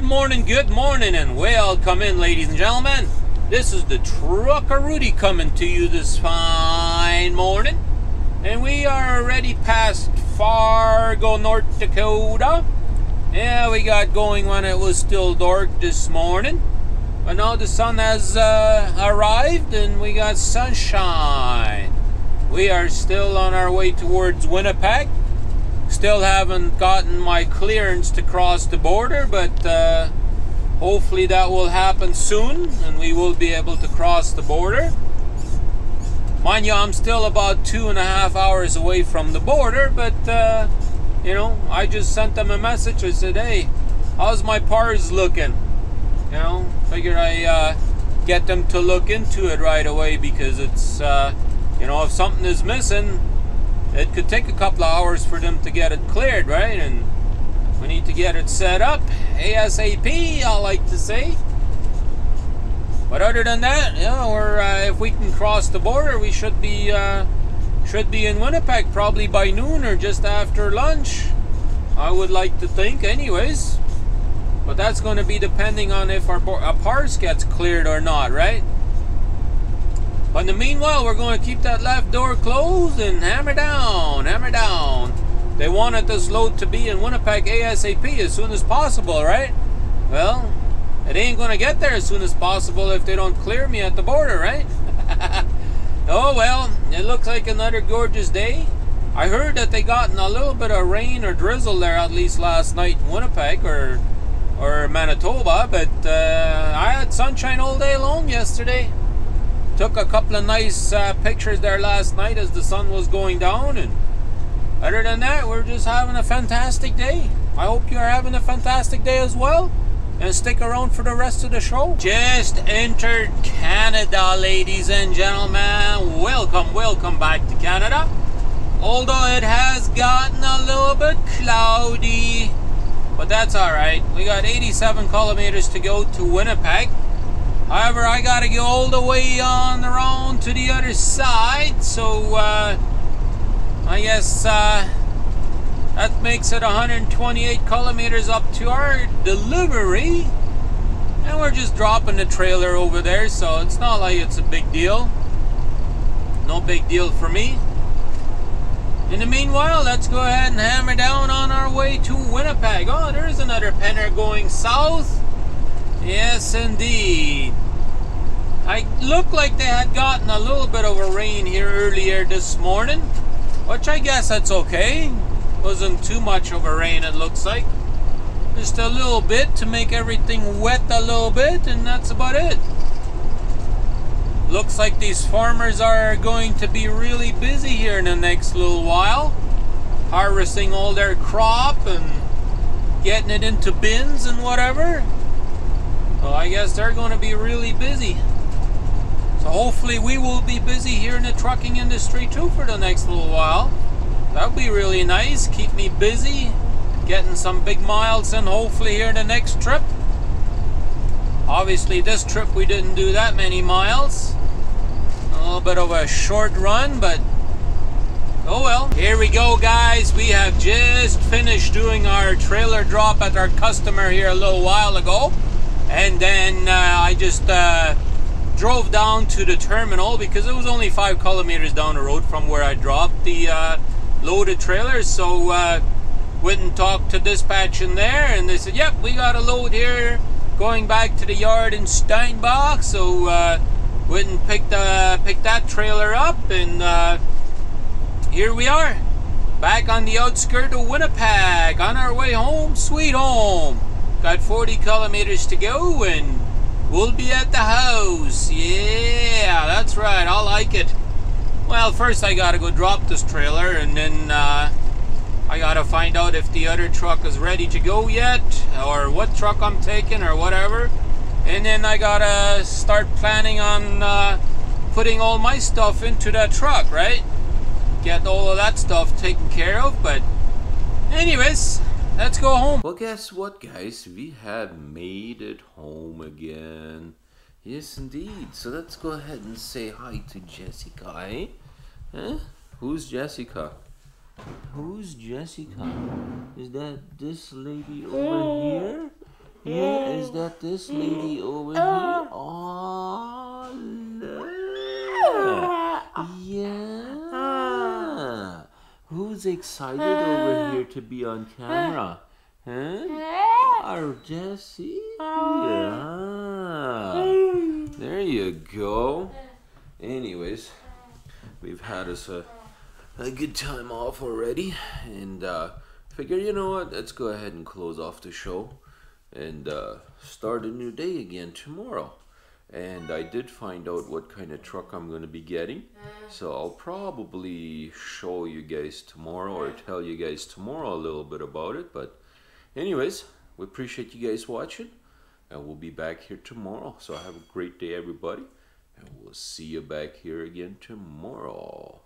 Good morning, good morning, and welcome in, ladies and gentlemen. This is the Trucker Rudi coming to you this fine morning. And we are already past Fargo, North Dakota. Yeah, we got going when it was still dark this morning. But now the sun has uh, arrived and we got sunshine. We are still on our way towards Winnipeg. Still haven't gotten my clearance to cross the border, but uh, hopefully that will happen soon and we will be able to cross the border. Mind you, I'm still about two and a half hours away from the border, but uh, you know, I just sent them a message. I said, hey, how's my PARS looking? You know, figured I uh, get them to look into it right away because it's, uh, you know, if something is missing, it could take a couple of hours for them to get it cleared, right? And we need to get it set up ASAP, I like to say. But other than that, yeah, we're uh, if we can cross the border, we should be uh, should be in Winnipeg probably by noon or just after lunch. I would like to think, anyways. But that's going to be depending on if our, our PARS gets cleared or not, right? But in the meanwhile, we're going to keep that left door closed and hammer down, hammer down. They wanted this load to be in Winnipeg ASAP as soon as possible, right? Well, it ain't going to get there as soon as possible if they don't clear me at the border, right? oh well, it looks like another gorgeous day. I heard that they gotten a little bit of rain or drizzle there at least last night in Winnipeg or or Manitoba, but uh, I had sunshine all day long yesterday. Took a couple of nice uh, pictures there last night as the sun was going down, and other than that, we're just having a fantastic day. I hope you're having a fantastic day as well. And stick around for the rest of the show. Just entered Canada, ladies and gentlemen. Welcome, welcome back to Canada. Although it has gotten a little bit cloudy, but that's alright. We got 87 kilometers to go to Winnipeg. However, I gotta go all the way on around to the other side, so uh, I guess uh, that makes it 128 kilometers up to our delivery. And we're just dropping the trailer over there, so it's not like it's a big deal. No big deal for me. In the meanwhile, let's go ahead and hammer down on our way to Winnipeg. Oh, there's another penner going south. Yes, indeed. I looked like they had gotten a little bit of a rain here earlier this morning, which I guess that's okay. Wasn't too much of a rain, it looks like. Just a little bit to make everything wet a little bit, and that's about it. Looks like these farmers are going to be really busy here in the next little while, harvesting all their crop and getting it into bins and whatever. Well, I guess they're going to be really busy. So hopefully we will be busy here in the trucking industry too for the next little while. That would be really nice. Keep me busy, getting some big miles in hopefully here in the next trip. Obviously this trip we didn't do that many miles. A little bit of a short run, but oh well. Here we go guys. We have just finished doing our trailer drop at our customer here a little while ago. And then uh, I just uh, drove down to the terminal because it was only five kilometers down the road from where I dropped the uh, loaded trailers. So uh, went and talked to dispatch in there, and they said, "Yep, we got a load here going back to the yard in Steinbach." So uh, went and picked uh, picked that trailer up, and uh, here we are, back on the outskirts of Winnipeg, on our way home, sweet home. Got 40 kilometers to go, and we'll be at the house. Yeah, that's right. I like it. Well, first I gotta go drop this trailer, and then uh, I gotta find out if the other truck is ready to go yet, or what truck I'm taking, or whatever. And then I gotta start planning on uh, putting all my stuff into that truck, right? Get all of that stuff taken care of, but anyways, let's go home. Well, guess what, guys? We have made it home again. Yes, indeed. So let's go ahead and say hi to Jessica, eh? Huh? Who's Jessica? Who's Jessica? Is that this lady over here? Yeah, is that this lady over here? Oh, look. Yeah. Excited over here to be on camera? Huh? Our Jessie? Yeah. There you go. Anyways, we've had us a, a good time off already, and uh, figure you know what? Let's go ahead and close off the show and uh, start a new day again tomorrow. And I did find out what kind of truck I'm going to be getting, so I'll probably show you guys tomorrow or tell you guys tomorrow a little bit about it. But, anyways, we appreciate you guys watching, and we'll be back here tomorrow. So have a great day, everybody, and we'll see you back here again tomorrow.